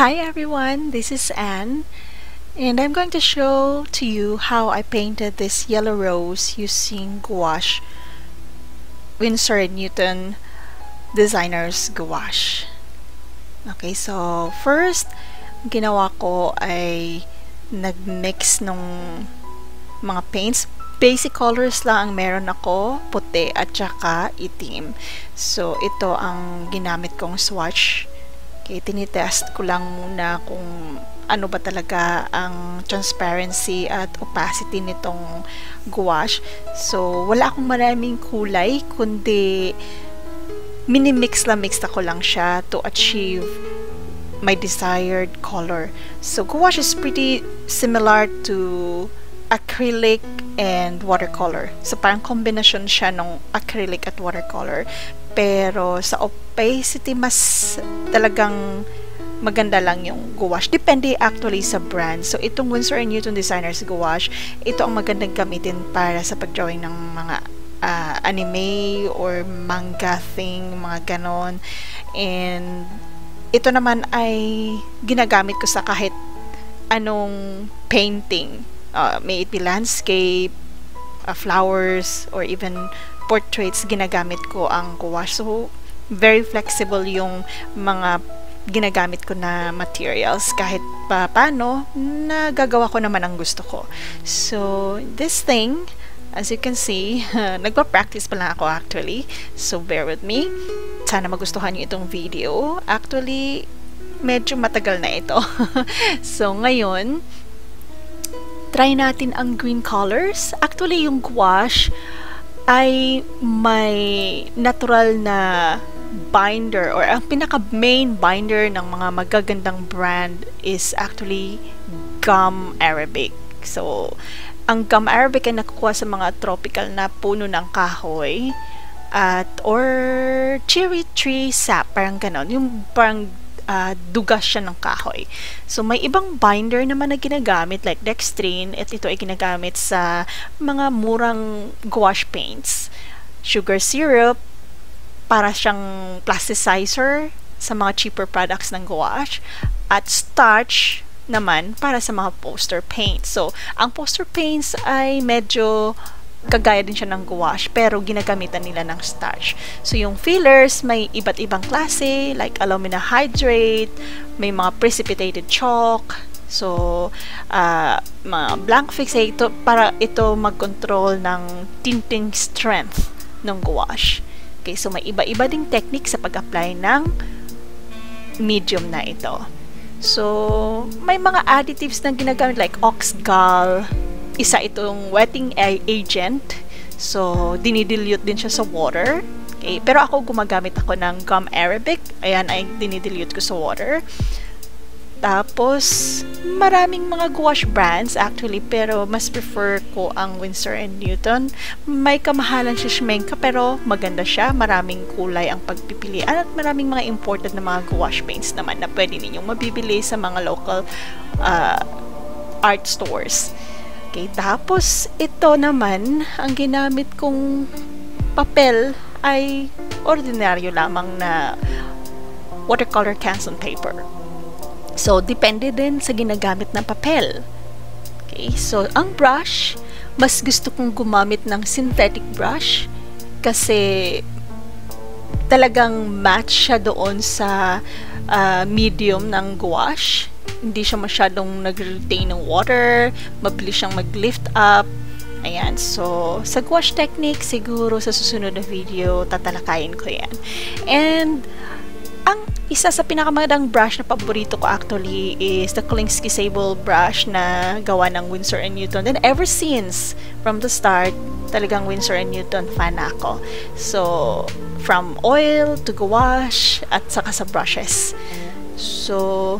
Hi everyone, this is Anne and I'm going to show to you how I painted this yellow rose using gouache Winsor & Newton Designers Gouache. Okay, so first, ginawa ko ay nagmix ng mga paints. Basic colors lang ang meron ako, puti at saka itim. So, ito ang ginamit kong swatch Okay, tinitest ko lang muna kung ano ba talaga ang transparency at opacity nitong gouache. So, wala akong maraming kulay, kundi mini-mix lang mix ako lang siya to achieve my desired color. So, gouache is pretty similar to acrylic and watercolor. So, parang combination siya ng acrylic at watercolor. Pero sa opacity, mas talagang maganda lang yung gouache. Depende actually sa brand. So, itong Winsor & Newton Designers gouache, ito ang magandang gamitin para sa pagdrawing ng mga uh, anime or manga thing, mga ganon. And, ito naman ay ginagamit ko sa kahit anong painting. Uh, may it be landscape, uh, flowers, or even portraits, ginagamit ko ang gouache. So, very flexible yung mga ginagamit ko na materials kahit pa paano nagagawa ko naman ang gusto ko. So, this thing, as you can see, uh, nagpa-practice pa lang ako actually. So, bear with me. Sana magustuhan niyo itong video. Actually, medyo matagal na ito. so, ngayon, try natin ang green colors. Actually, yung gouache, ay may natural na binder or ang pinaka main binder ng mga magagandang brand is actually gum arabic. So, ang gum arabic ay nakukuha sa mga tropical na puno ng kahoy at or cherry tree sap, parang ganon. Yung parang uh, dugas siya ng kahoy. So, may ibang binder naman na ginagamit like dextrine at ito ay ginagamit sa mga murang gouache paints. Sugar syrup, para siyang plasticizer sa mga cheaper products ng gouache at starch naman para sa mga poster paints. So, ang poster paints ay medyo kagaya din siya ng gouache pero ginagamitan nila ng starch. So yung fillers may iba't ibang klase like alumina hydrate, may mga precipitated chalk, So, uh, mga blank fixator para ito mag-control ng tinting strength ng gouache. Okay, so may iba-iba ding technique sa pag-apply ng medium na ito. So, may mga additives na ginagamit like oxgal, isa itong wetting agent. So, dinidilute din siya sa water. Okay? Pero ako gumagamit ako ng gum arabic. Ayan ay dinidilute ko sa water. Tapos, maraming mga gouache brands actually, pero mas prefer ko ang Winsor & Newton. May kamahalan siya shmenka, pero maganda siya. Maraming kulay ang pagpipilian at maraming mga imported na mga gouache paints naman na pwede ninyong mabibili sa mga local uh, art stores. Okay, tapos ito naman, ang ginamit kong papel ay ordinaryo lamang na watercolor canson paper. So, depende din sa ginagamit na papel. Okay, so ang brush, mas gusto kong gumamit ng synthetic brush kasi talagang match siya doon sa uh, medium ng gouache hindi siya masyadong nag-retain ng water, mabilis siyang mag-lift up. Ayan, so sa gouache technique, siguro sa susunod na video, tatalakayin ko yan. And, ang isa sa pinakamagandang brush na paborito ko actually is the Klingsky Sable brush na gawa ng Winsor & Newton. Then ever since, from the start, talagang Winsor & Newton fan ako. So, from oil to gouache at saka sa brushes. So,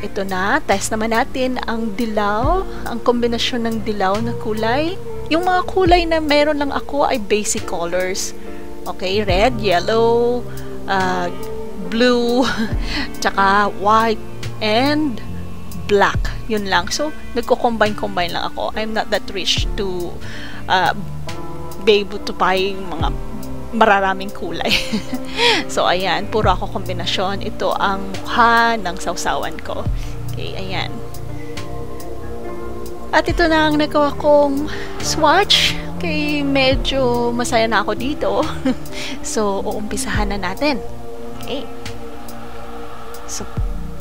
ito na, test naman natin ang dilaw, ang kombinasyon ng dilaw na kulay. Yung mga kulay na meron lang ako ay basic colors. Okay, red, yellow, uh, blue, tsaka white, and black. Yun lang. So, nagko-combine-combine lang ako. I'm not that rich to uh, be able to buy mga mararaming kulay. so, ayan, puro ako kombinasyon. Ito ang mukha ng sausawan ko. Okay, ayan. At ito na ang nagawa kong swatch. Okay, medyo masaya na ako dito. so, uumpisahan na natin. Okay. So,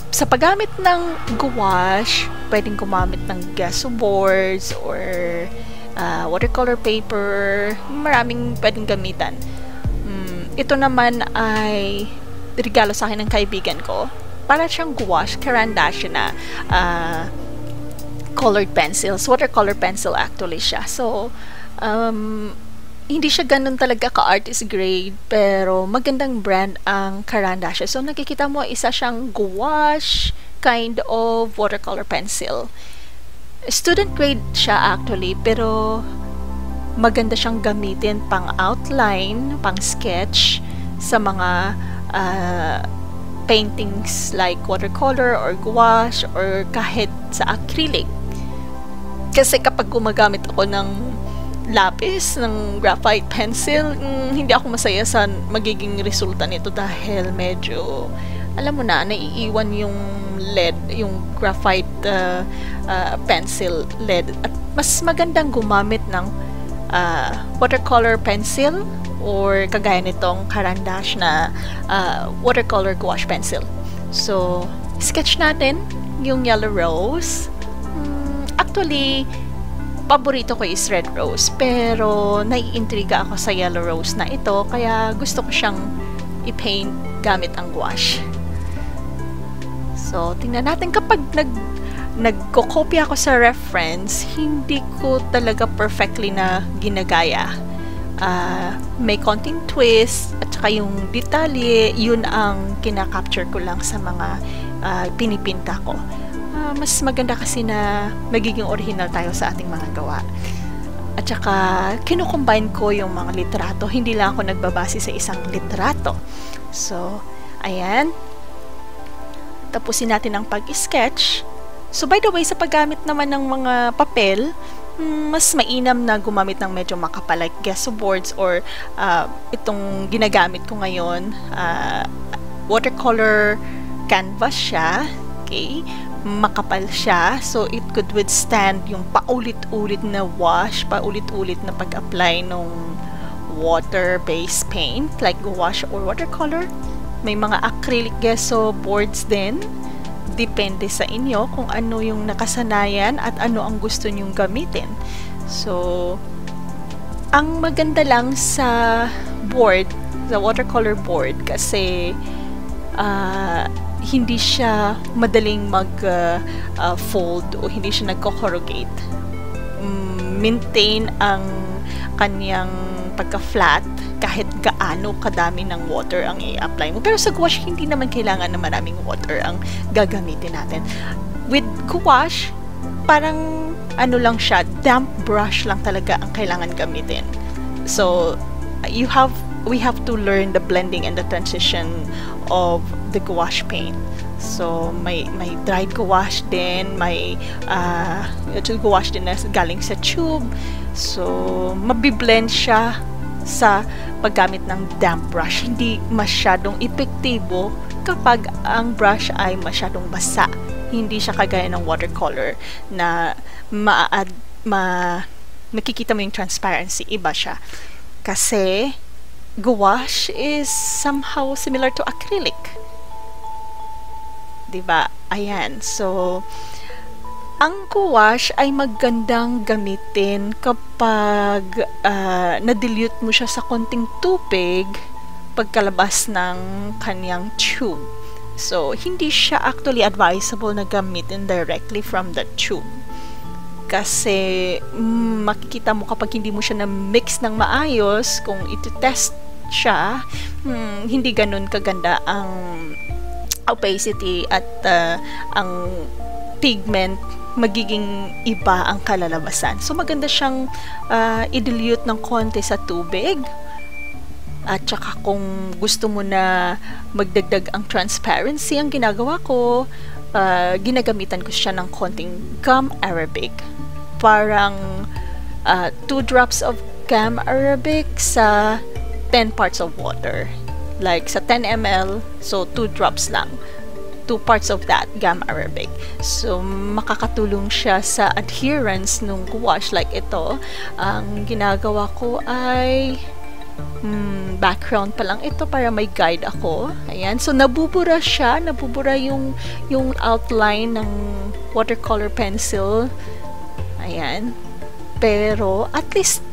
sa paggamit ng gouache, pwedeng gumamit ng gesso boards or uh, watercolor paper. Maraming pwedeng gamitan. Ito naman ay regalo sa akin ng kaibigan ko. Para siyang gouache, karandashi na uh, colored pencils. Watercolor pencil actually siya. So, um, hindi siya ganun talaga ka-artist grade, pero magandang brand ang Karandasha. So, nakikita mo, isa siyang gouache kind of watercolor pencil. Student grade siya actually, pero maganda siyang gamitin pang outline, pang sketch sa mga uh, paintings like watercolor or gouache or kahit sa acrylic kasi kapag gumagamit ako ng lapis, ng graphite pencil, mm, hindi ako masaya sa magiging resulta nito dahil medyo, alam mo na, naiiwan yung lead, yung graphite uh, uh, pencil lead. At mas magandang gumamit ng uh, watercolor pencil or kagaya nitong karandash na uh, watercolor gouache pencil. So, sketch natin yung yellow rose Actually, paborito ko is red rose. Pero, naiintriga ako sa yellow rose na ito. Kaya, gusto ko siyang i-paint gamit ang gouache. So, tingnan natin kapag nag nagkokopya ako sa reference, hindi ko talaga perfectly na ginagaya. Uh, may konting twist at saka yung detalye, yun ang kinakapture ko lang sa mga uh, pinipinta ko uh, mas maganda kasi na magiging original tayo sa ating mga gawa. At saka, kinukombine ko yung mga litrato. Hindi lang ako nagbabase sa isang litrato. So, ayan. Tapusin natin ang pag-sketch. So, by the way, sa paggamit naman ng mga papel, hmm, mas mainam na gumamit ng medyo makapal like gesso boards or uh, itong ginagamit ko ngayon, uh, watercolor canvas siya. Okay? makapal siya. So, it could withstand yung paulit-ulit na wash, paulit-ulit na pag-apply nung water-based paint like gouache or watercolor. May mga acrylic gesso boards din. Depende sa inyo kung ano yung nakasanayan at ano ang gusto nyong gamitin. So, ang maganda lang sa board, sa watercolor board, kasi uh, hindi siya madaling mag-fold uh, uh, o hindi siya nagko-corrugate. Mm, maintain ang kanyang pagka-flat gaano kadami ng water ang i-apply mo. Pero sa gouache, hindi naman kailangan na maraming water ang gagamitin natin. With gouache, parang ano lang siya, damp brush lang talaga ang kailangan gamitin. So, you have we have to learn the blending and the transition of the gouache paint. So, may, may dried gouache din, may uh, gouache din na galing sa tube. So, mabiblend siya sa paggamit ng damp brush. Hindi masyadong epektibo kapag ang brush ay masyadong basa. Hindi siya kagaya ng watercolor na ma, ma nakikita mo yung transparency. Iba siya. Kasi, gouache is somehow similar to acrylic. 'Di ba? Ayan. So ang gouache ay magandang gamitin kapag uh, na-dilute mo siya sa konting tubig pagkalabas ng kanyang tube. So, hindi siya actually advisable na gamitin directly from the tube. Kasi, mm, makikita mo kapag hindi mo siya na-mix ng maayos, kung iti-test siya, hmm, hindi ganun kaganda ang opacity at uh, ang pigment magiging iba ang kalalabasan. So maganda siyang uh, i-dilute ng konti sa tubig. At saka kung gusto mo na magdagdag ang transparency, ang ginagawa ko, uh, ginagamitan ko siya ng konting gum arabic. Parang uh, drops of gum arabic sa 10 parts of water. Like sa 10 ml, so 2 drops lang. 2 parts of that gum arabic. So, makakatulong siya sa adherence nung gouache. Like ito, ang ginagawa ko ay hmm, background pa lang ito para may guide ako. Ayan. So, nabubura siya. Nabubura yung, yung outline ng watercolor pencil. Ayan. Pero, at least,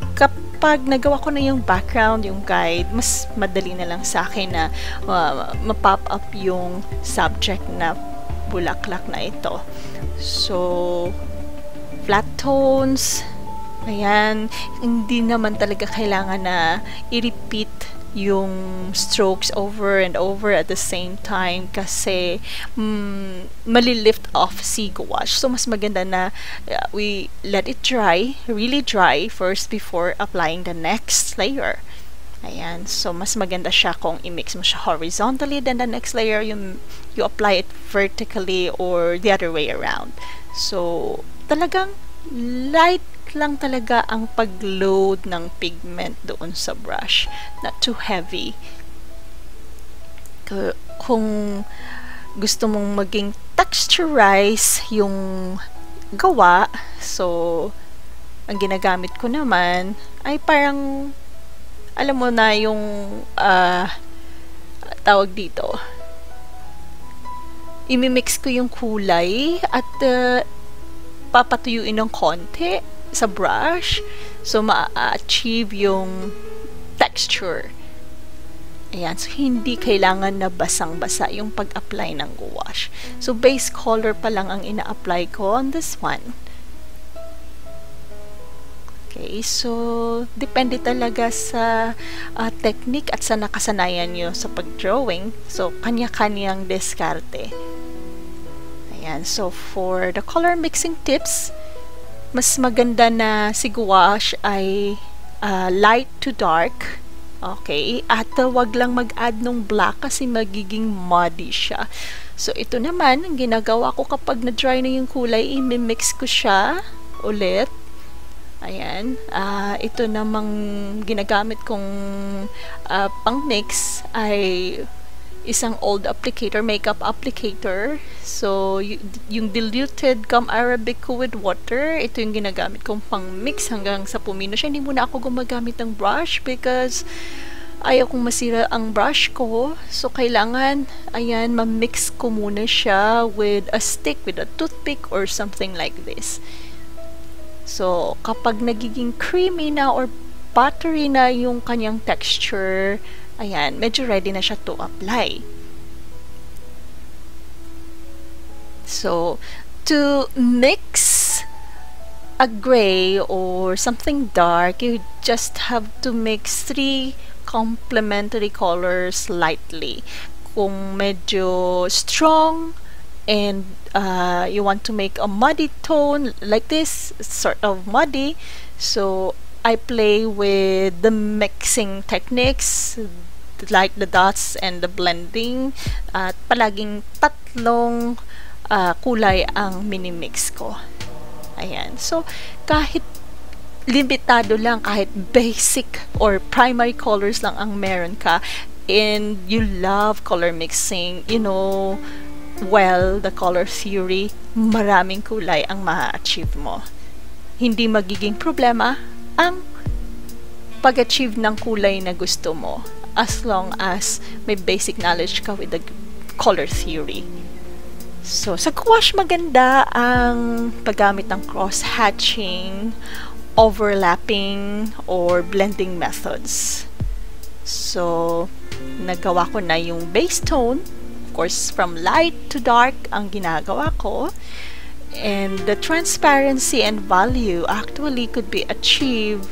kapag nagawa ko na yung background, yung guide, mas madali na lang sa akin na uh, mapop up yung subject na bulaklak na ito. So, flat tones, ayan, hindi naman talaga kailangan na i-repeat yung strokes over and over at the same time kasi mm, mali-lift off si gouache. So, mas maganda na uh, we let it dry, really dry first before applying the next layer. Ayan. So, mas maganda siya kung i-mix mo siya horizontally then the next layer you, you apply it vertically or the other way around. So, talagang light lang talaga ang pag-load ng pigment doon sa brush. Not too heavy. Kung gusto mong maging texturize yung gawa, so, ang ginagamit ko naman ay parang alam mo na yung uh, tawag dito imimix ko yung kulay at uh, papatuyuin ng konti sa brush. So, ma-achieve yung texture. Ayan. So, hindi kailangan na basang-basa yung pag-apply ng gouache. So, base color pa lang ang ina-apply ko on this one. Okay, so depende talaga sa uh, technique at sa nakasanayan nyo sa pag-drawing. So, kanya-kanyang diskarte. Ayan, so for the color mixing tips, mas maganda na si gouache ay uh, light to dark. Okay? At uh, wag lang mag-add ng black kasi magiging muddy siya. So, ito naman, ang ginagawa ko kapag na-dry na yung kulay, i-mix ko siya ulit. Ayan. Uh, ito namang ginagamit kong uh, pang-mix ay isang old applicator, makeup applicator. So, yung diluted gum arabic with water, ito yung ginagamit kong pang mix hanggang sa pumino siya. Hindi muna ako gumagamit ng brush because ayaw kong masira ang brush ko. So, kailangan, ayan, ma-mix ko muna siya with a stick, with a toothpick or something like this. So, kapag nagiging creamy na or buttery na yung kanyang texture, ayan, medyo ready na siya to apply. So, to mix a gray or something dark, you just have to mix three complementary colors lightly. Kung medyo strong and uh, you want to make a muddy tone like this, sort of muddy, so I play with the mixing techniques, like the dots and the blending at palaging tatlong uh, kulay ang minimix ko. Ayan. So, kahit limitado lang, kahit basic or primary colors lang ang meron ka, and you love color mixing, you know, well, the color theory, maraming kulay ang ma-achieve mo. Hindi magiging problema ang pag-achieve ng kulay na gusto mo as long as may basic knowledge ka with the color theory. So, sa gouache maganda ang paggamit ng cross-hatching, overlapping, or blending methods. So, nagawa ko na yung base tone. Of course, from light to dark ang ginagawa ko. And the transparency and value actually could be achieved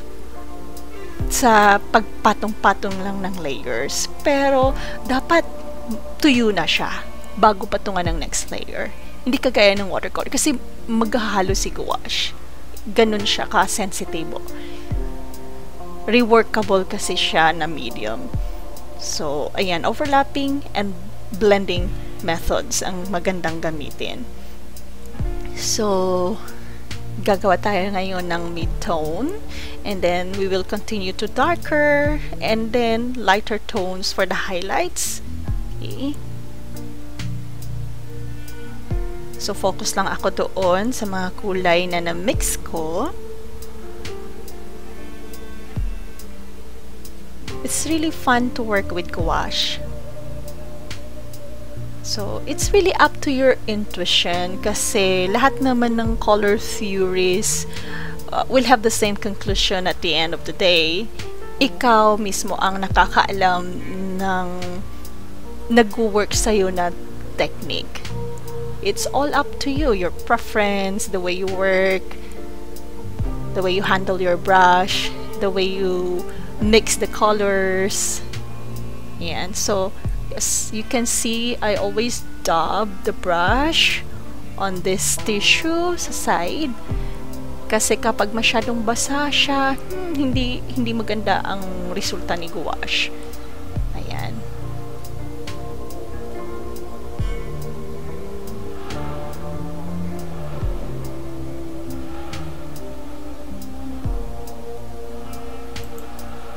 sa pagpatong-patong lang ng layers. Pero, dapat tuyo na siya bago patungan ng next layer. Hindi kagaya ng watercolor kasi maghahalo si gouache. Ganun siya ka-sensitive. Reworkable kasi siya na medium. So, ayan, overlapping and blending methods ang magandang gamitin. So, gagawa tayo ngayon ng mid-tone and then we will continue to darker and then lighter tones for the highlights. Okay. So focus lang ako doon sa mga kulay na na-mix ko. It's really fun to work with gouache So, it's really up to your intuition kasi lahat naman ng color theories uh, will have the same conclusion at the end of the day. Ikaw mismo ang nakakaalam ng nag-work sa'yo na technique. It's all up to you, your preference, the way you work, the way you handle your brush, the way you mix the colors. Yan. So, as you can see, I always dab the brush on this tissue sa side. Kasi kapag masyadong basa siya, hmm, hindi, hindi maganda ang resulta ni gouache. Ayan.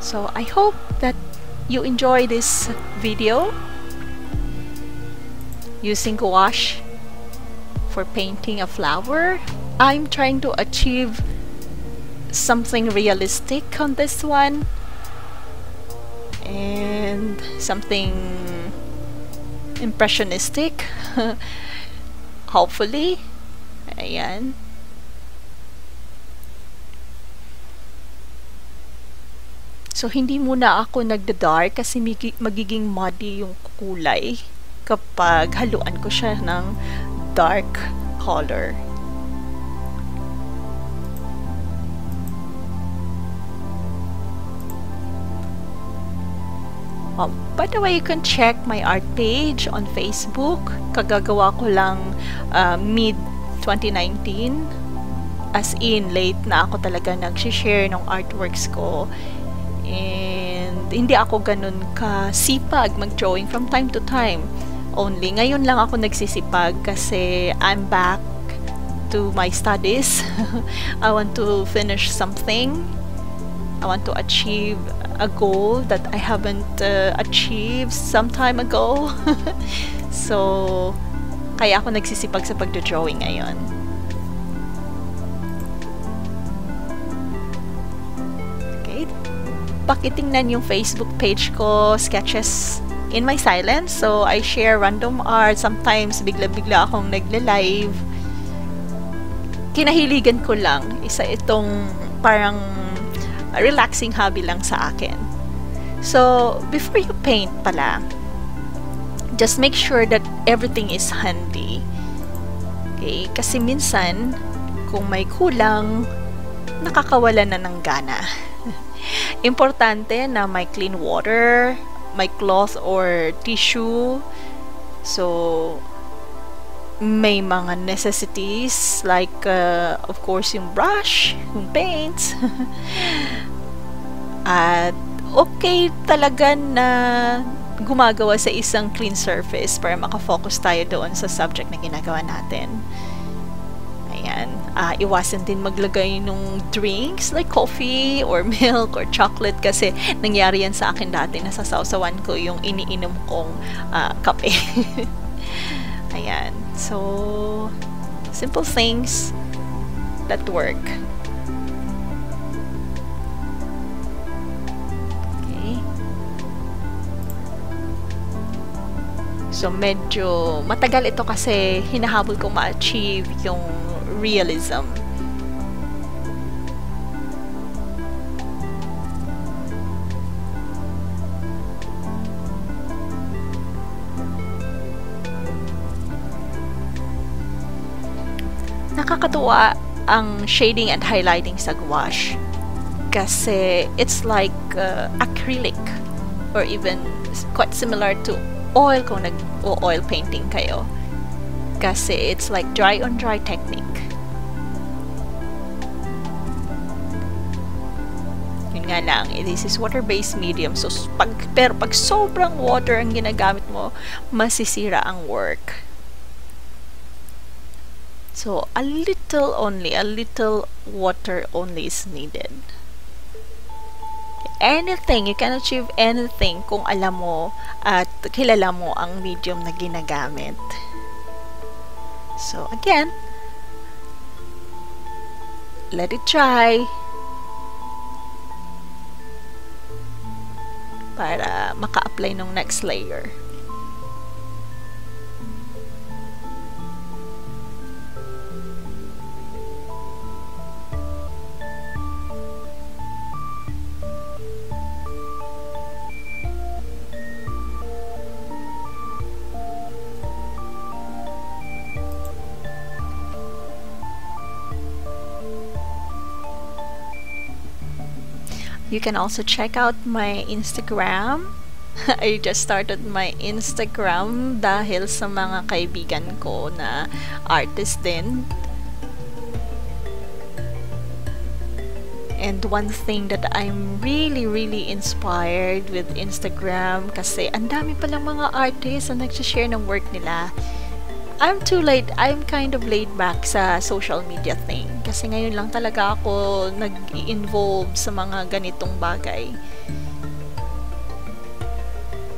So, I hope that you enjoy this video using gouache for painting a flower. I'm trying to achieve something realistic on this one and something impressionistic hopefully ayan So, hindi muna ako nagda-dark kasi magiging muddy yung kulay kapag haluan ko siya ng dark color. Oh, by the way, you can check my art page on Facebook. Kagagawa ko lang uh, mid-2019. As in, late na ako talaga nag-share ng artworks ko And hindi ako ganun ka-sipag mag-drawing from time to time. Only ngayon lang ako nagsisipag kasi I'm back to my studies. I want to finish something. I want to achieve a goal that I haven't uh, achieved some time ago. so, kaya ako nagsisipag sa pagdo-drawing ngayon. Pakitingnan yung Facebook page ko, Sketches in My Silence. So, I share random art. Sometimes, bigla-bigla akong nagle-live. Kinahiligan ko lang. Isa itong parang relaxing hobby lang sa akin. So, before you paint pala, just make sure that everything is handy. Okay? Kasi minsan, kung may kulang, nakakawala na ng gana. Importante na may clean water, may cloth or tissue. So, may mga necessities like, uh, of course, yung brush, yung paints. At okay talaga na gumagawa sa isang clean surface para makafocus tayo doon sa subject na ginagawa natin. Ayan. Uh, iwasan din maglagay ng drinks like coffee or milk or chocolate kasi nangyari yan sa akin dati. Nasasawsawan ko yung iniinom kong uh, kape. Ayan. So, simple things that work. Okay. So, medyo matagal ito kasi hinahabol kong ma-achieve yung realism. Nakakatuwa ang shading and highlighting sa gouache kasi it's like uh, acrylic or even quite similar to oil kung nag-oil painting kayo kasi it's like dry on dry technique nga lang, eh, this is water-based medium. So, pag, pero pag sobrang water ang ginagamit mo, masisira ang work. So, a little only, a little water only is needed. Anything, you can achieve anything kung alam mo at kilala mo ang medium na ginagamit. So, again, let it dry. Para maka-apply ng next layer. You can also check out my Instagram. I just started my Instagram dahil sa mga kaibigan ko na artist din. And one thing that I'm really, really inspired with Instagram kasi ang dami palang mga artists na nagsishare ng work nila. I'm too late. I'm kind of laid back sa social media thing. Kasi ngayon lang talaga ako nag-involve sa mga ganitong bagay.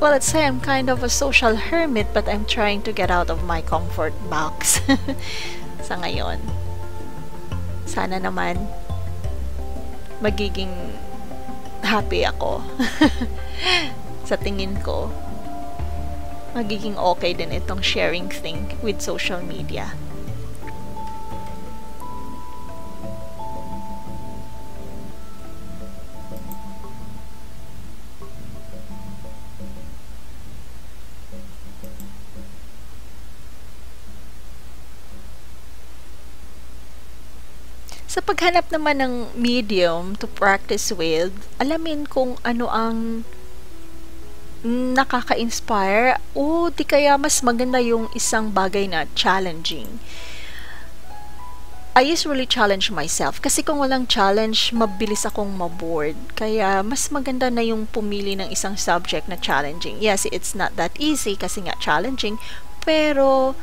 Well, let's say I'm kind of a social hermit but I'm trying to get out of my comfort box sa ngayon. Sana naman magiging happy ako sa tingin ko magiging okay din itong sharing thing with social media. Sa paghanap naman ng medium to practice with, alamin kung ano ang nakaka-inspire o di kaya mas maganda yung isang bagay na challenging. I usually challenge myself kasi kung walang challenge, mabilis akong maboard. Kaya mas maganda na yung pumili ng isang subject na challenging. Yes, it's not that easy kasi nga challenging, pero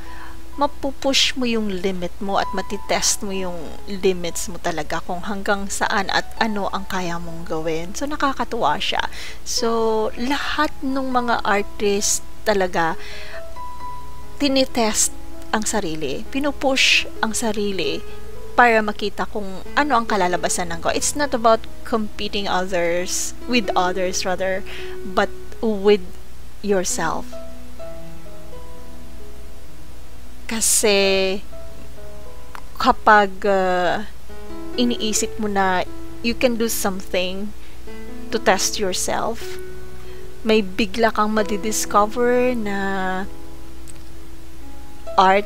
mapupush mo yung limit mo at matitest mo yung limits mo talaga kung hanggang saan at ano ang kaya mong gawin. So, nakakatuwa siya. So, lahat ng mga artist talaga tinitest ang sarili, pinupush ang sarili para makita kung ano ang kalalabasan ng ko. It's not about competing others with others rather, but with yourself. Kasi kapag uh, iniisip mo na you can do something to test yourself, may bigla kang madidiscover na art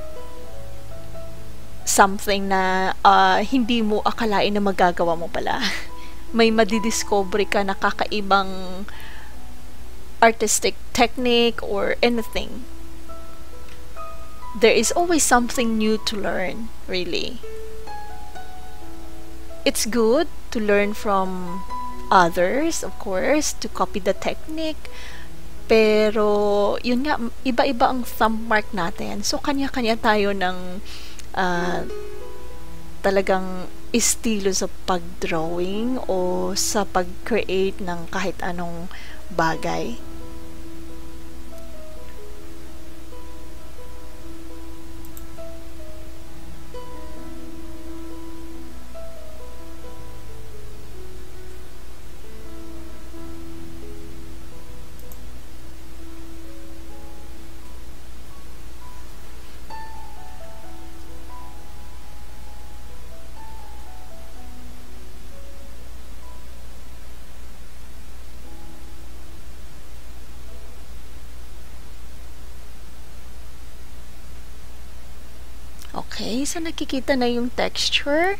something na uh, hindi mo akalain na magagawa mo pala. may madidiscover ka na kakaibang artistic technique or anything there is always something new to learn, really. It's good to learn from others, of course, to copy the technique. Pero, yun nga, iba-iba ang thumb mark natin. So, kanya-kanya tayo ng uh, talagang estilo sa pag-drawing o sa pag-create ng kahit anong bagay. Okay, so nakikita na yung texture.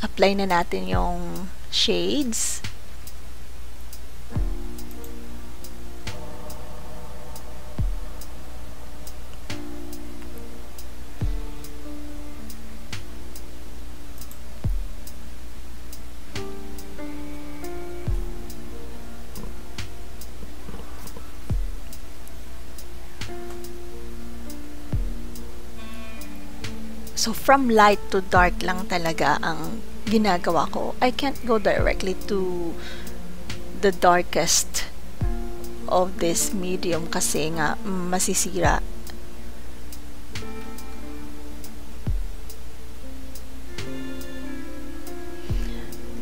Apply na natin yung shades. From light to dark lang talaga ang ginagawa ko. I can't go directly to the darkest of this medium kasi nga masisira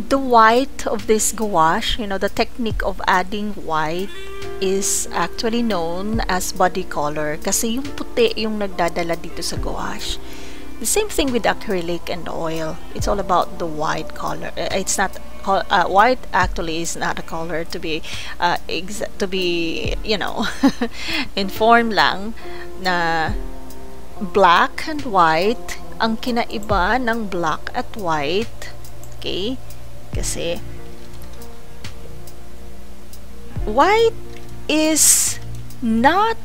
the white of this gouache, you know, the technique of adding white is actually known as body color kasi yung puti yung nagdadala dito sa gouache. The same thing with acrylic and oil. It's all about the white color. Uh, it's not uh, white actually is not a color to be uh, to be you know informed lang na black and white ang kinaiba ng black at white okay kasi white is not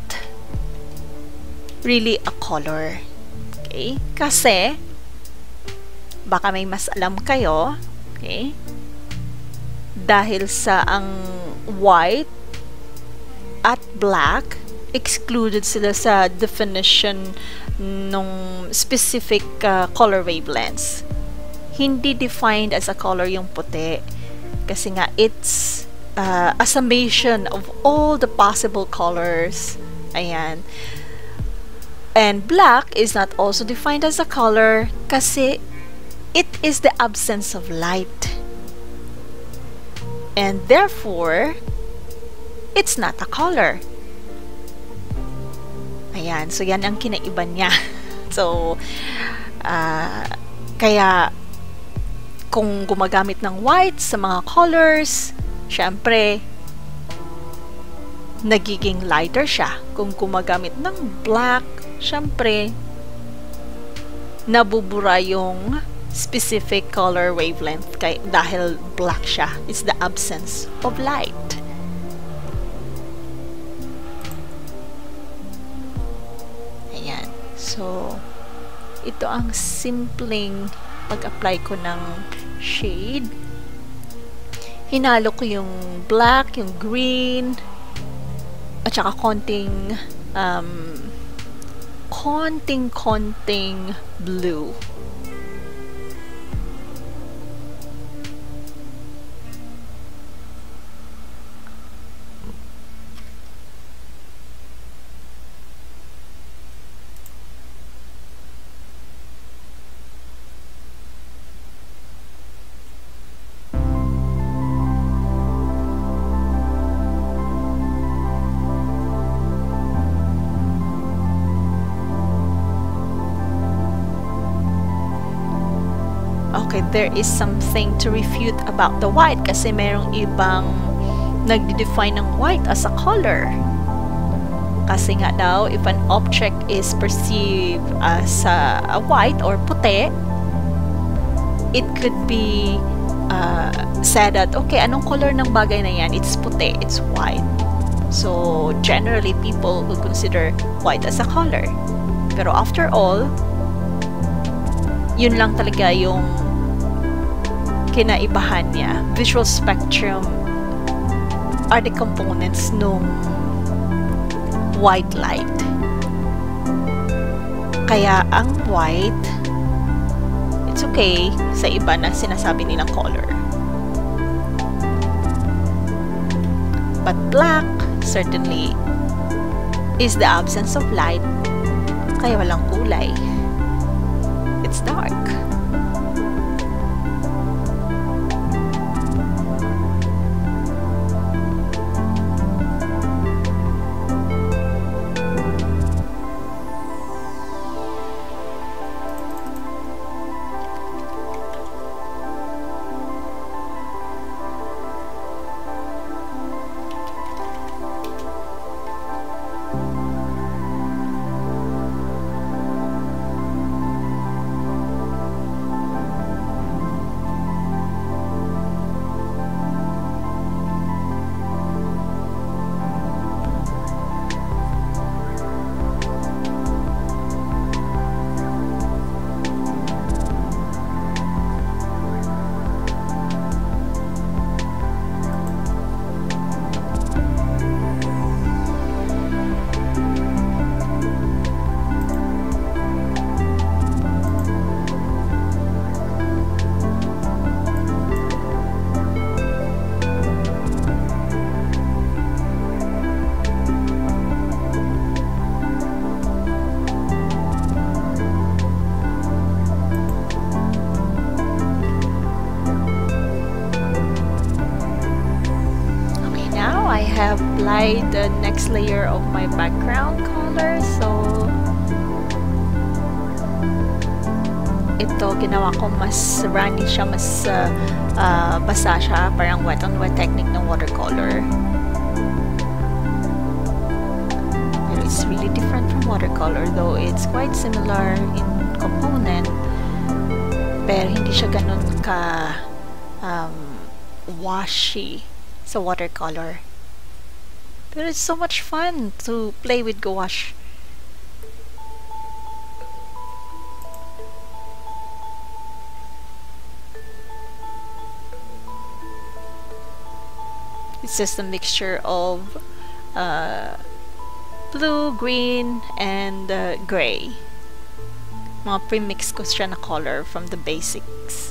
really a color. Okay? Kasi baka may mas alam kayo, okay? Dahil sa ang white at black excluded sila sa definition nung specific uh, color wavelengths hindi defined as a color yung puti. Kasi nga, it's uh, a summation of all the possible colors. Ayan. And black is not also defined as a color kasi it is the absence of light. And therefore, it's not a color. Ayan. So, yan ang kinaiba niya. so, uh, kaya kung gumagamit ng white sa mga colors, syempre, nagiging lighter siya. Kung gumagamit ng black, syempre, nabubura yung specific color wavelength kay, dahil black siya. It's the absence of light. Ayan. So, ito ang simpleng pag-apply ko ng shade. Hinalo ko yung black, yung green, at saka konting um, konting-konting blue. Okay, there is something to refute about the white kasi merong ibang nagde-define ng white as a color. Kasi nga daw, if an object is perceived as a, a white or puti, it could be uh, said that, okay, anong color ng bagay na yan? It's puti, it's white. So, generally, people would consider white as a color. Pero after all, yun lang talaga yung kinaibahan niya. Visual spectrum are the components nung white light. Kaya ang white, it's okay sa iba na sinasabi nilang color. But black, certainly, is the absence of light, kaya walang kulay. Apply the next layer of my background color. So, ito, ginawa ko mas runny siya, mas uh, uh, basa siya, parang wet on wet technique ng watercolor. Pero it's really different from watercolor, though it's quite similar in component. Pero hindi siya ganun ka um, washy sa watercolor. But it's so much fun to play with gouache. It's just a mixture of uh, blue, green, and uh, gray. Mga pre-mix ko siya na color from the basics.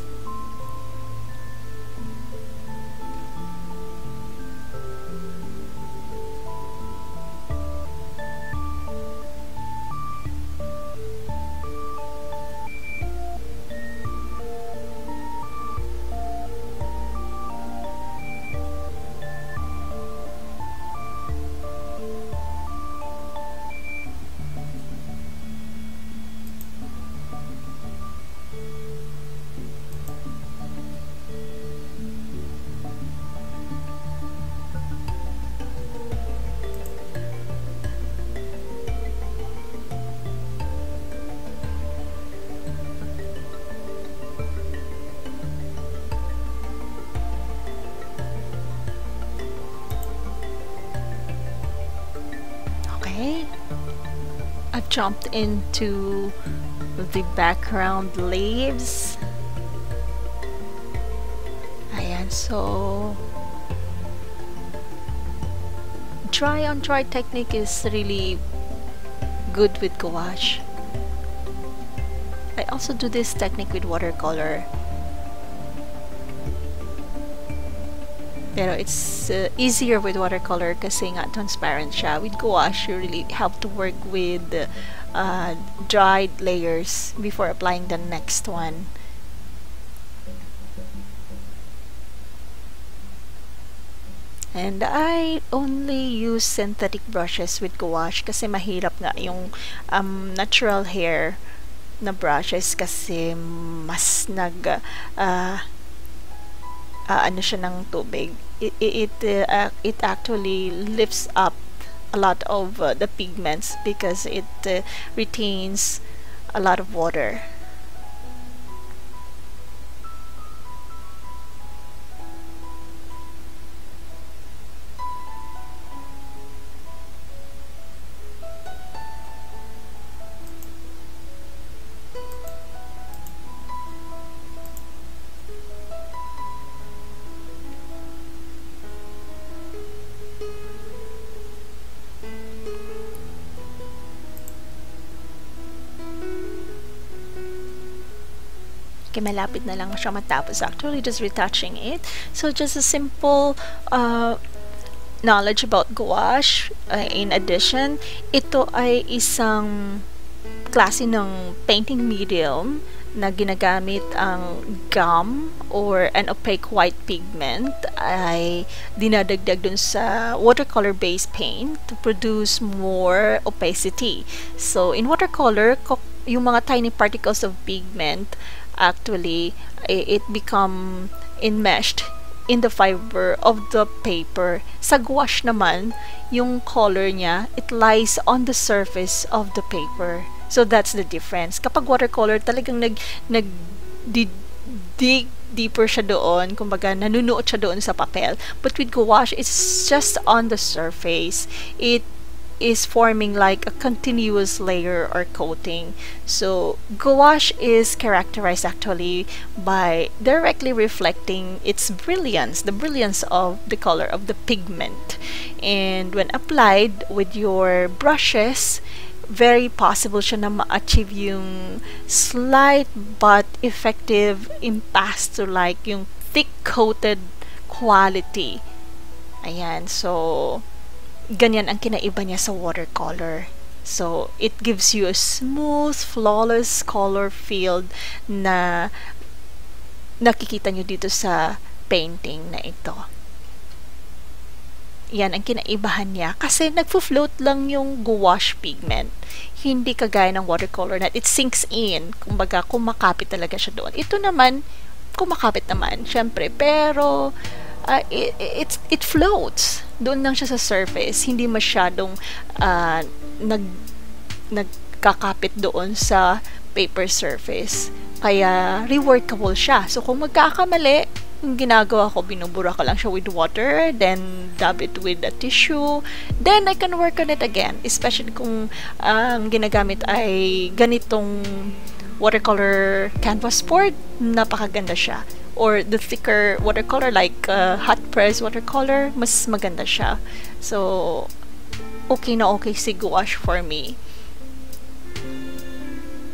Jumped into the background leaves. Ayan, so dry on dry technique is really good with gouache. I also do this technique with watercolor. Pero it's uh, easier with watercolor kasi nga transparent siya. With gouache, you really have to work with uh, dried layers before applying the next one. And I only use synthetic brushes with gouache kasi mahirap nga yung um, natural hair na brushes kasi mas nag uh, uh, ano siya ng tubig. It it uh, it actually lifts up a lot of uh, the pigments because it uh, retains a lot of water. Malapit na lang siya matapos. Actually, just retouching it. So, just a simple uh, knowledge about gouache. Uh, in addition, ito ay isang klase ng painting medium na ginagamit ang gum or an opaque white pigment ay dinadagdag dun sa watercolor based paint to produce more opacity. So, in watercolor, yung mga tiny particles of pigment actually it become enmeshed in the fiber of the paper. Sa gouache naman, yung color niya, it lies on the surface of the paper. So that's the difference. Kapag watercolor, talagang nag nag dig deeper siya doon, kumbaga nanunuot siya doon sa papel. But with gouache, it's just on the surface. It is forming like a continuous layer or coating. So gouache is characterized actually by directly reflecting its brilliance, the brilliance of the color of the pigment. And when applied with your brushes, very possible siya na ma-achieve yung slight but effective impasto like yung thick coated quality. Ayan, so ganyan ang kinaiba niya sa watercolor. So, it gives you a smooth, flawless color field na nakikita nyo dito sa painting na ito. yan ang kinaibahan niya kasi nagfo-float lang yung gouache pigment. Hindi kagaya ng watercolor na it sinks in. Kumbaga, kumakapit talaga siya doon. Ito naman, kumakapit naman, syempre. Pero, uh, it, it, it floats. Doon lang siya sa surface. Hindi masyadong uh, nag, nagkakapit doon sa paper surface. Kaya, reworkable siya. So, kung magkakamali, yung ginagawa ko, binubura ko lang siya with water, then dab it with a tissue, then I can work on it again. Especially kung uh, ang ginagamit ay ganitong watercolor canvas board, napakaganda siya. Or the thicker watercolor like uh, hot press watercolor, mas maganda siya. So, okay na okay si gouache for me.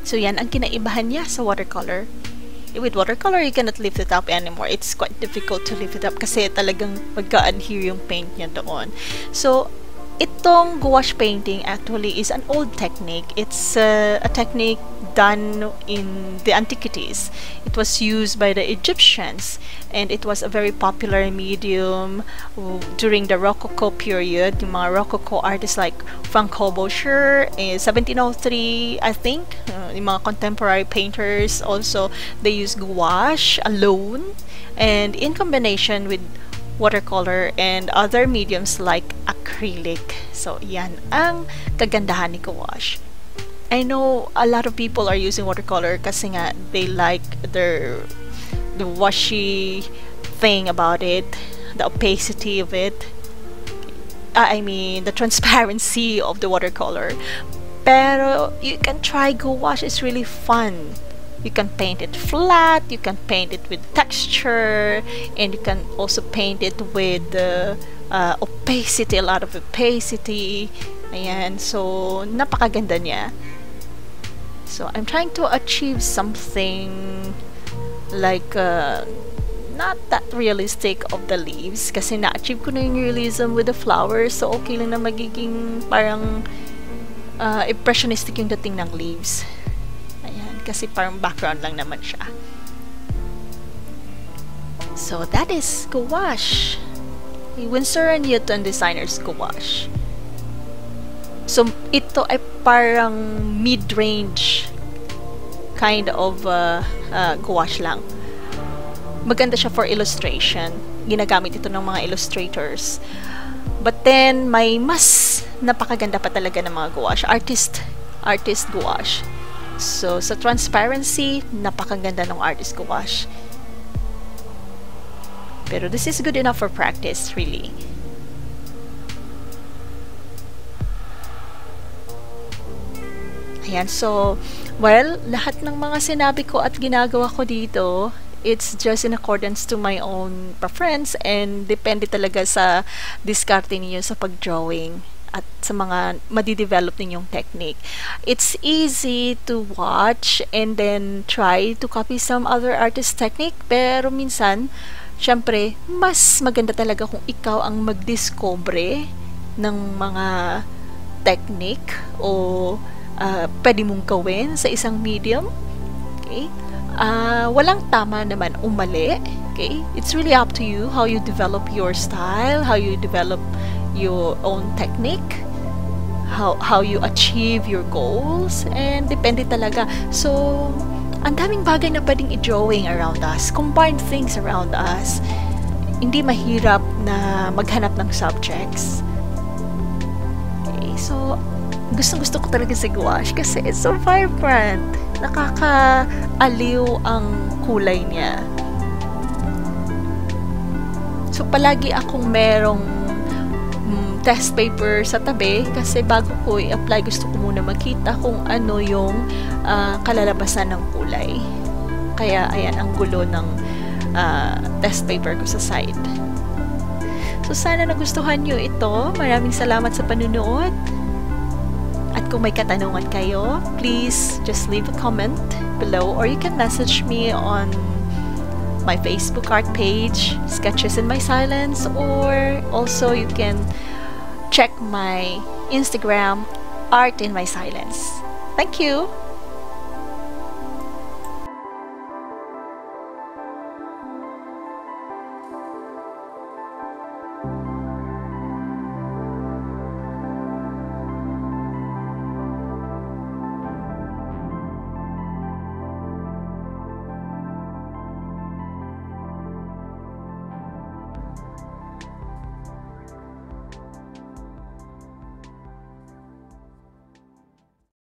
So, yan ang kinaibahan niya sa watercolor with watercolor, you cannot lift it up anymore. It's quite difficult to lift it up kasi talagang magka-adhere yung paint niya doon. So, itong gouache painting actually is an old technique. It's uh, a technique done in the antiquities. It was used by the Egyptians and it was a very popular medium during the Rococo period. Yung mga Rococo artists like Frank Hobosher in 1703, I think. Uh, yung mga contemporary painters also, they use gouache alone and in combination with watercolor, and other mediums like acrylic. So, yan ang kagandahan ni gouache. I know a lot of people are using watercolor nga they like their the washy thing about it, the opacity of it. Uh, I mean, the transparency of the watercolor. Pero you can try gouache. It's really fun you can paint it flat you can paint it with texture and you can also paint it with uh, uh, opacity a lot of opacity ayan so napakaganda niya so I'm trying to achieve something like uh, not that realistic of the leaves kasi na-achieve ko na yung realism with the flowers so okay lang na magiging parang uh, impressionistic yung dating ng leaves kasi parang background lang naman siya. So, that is gouache. Winsor & Newton Designers Gouache. So, ito ay parang mid-range kind of uh, uh, gouache lang. Maganda siya for illustration. Ginagamit ito ng mga illustrators. But then, may mas napakaganda pa talaga ng mga gouache. Artist, artist gouache. So, sa transparency, napakaganda ng artist gouache. Pero this is good enough for practice, really. Ayan, so, well, lahat ng mga sinabi ko at ginagawa ko dito, it's just in accordance to my own preference and depende talaga sa diskarte niyo sa pag-drawing at sa mga madidevelop ninyong technique. It's easy to watch and then try to copy some other artist technique pero minsan, syempre, mas maganda talaga kung ikaw ang magdiscover ng mga technique o uh, pwede mong gawin sa isang medium. Okay? Uh, walang tama naman umali. Okay? It's really up to you how you develop your style, how you develop your own technique how how you achieve your goals and depende talaga so ang daming bagay na pwedeng i-drawing around us combine things around us hindi mahirap na maghanap ng subjects okay, so gustong gusto ko talaga si gouache kasi it's so vibrant nakakaaliw ang kulay niya so palagi akong merong test paper sa tabi kasi bago ko i-apply gusto ko muna makita kung ano yung uh, kalalabasan ng kulay. Kaya ayan ang gulo ng uh, test paper ko sa side. So sana nagustuhan nyo ito. Maraming salamat sa panunood. At kung may katanungan kayo, please just leave a comment below or you can message me on my Facebook art page, Sketches in My Silence, or also you can check my Instagram, Art in My Silence. Thank you!